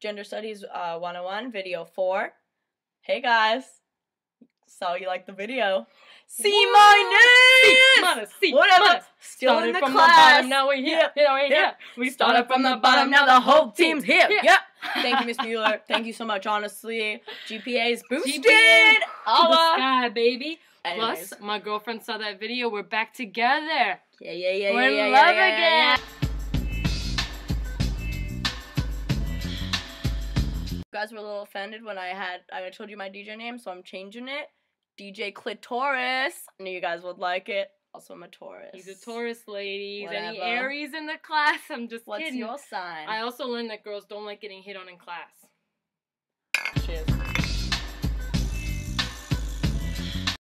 Gender Studies uh, 101, video 4. Hey guys. So you like the video? See Woo! my name! Whatever. Still Started in the from class. the bottom, now we're here. Yeah. You know, we're here. We Started from the bottom, now the whole team's here. Yep. Thank you, Miss Mueller. Thank you so much, honestly. GPA's boosted. GPA. To the sky, baby. Anyways. Plus, my girlfriend saw that video. We're back together. Yeah, yeah, yeah, We're yeah, in love yeah, yeah, again. Guys were a little offended when I had I told you my DJ name, so I'm changing it. DJ Clitoris. I knew you guys would like it. Also, I'm a Taurus. He's a Taurus, ladies. Any Aries in the class? I'm just What's kidding. your sign? I also learned that girls don't like getting hit on in class.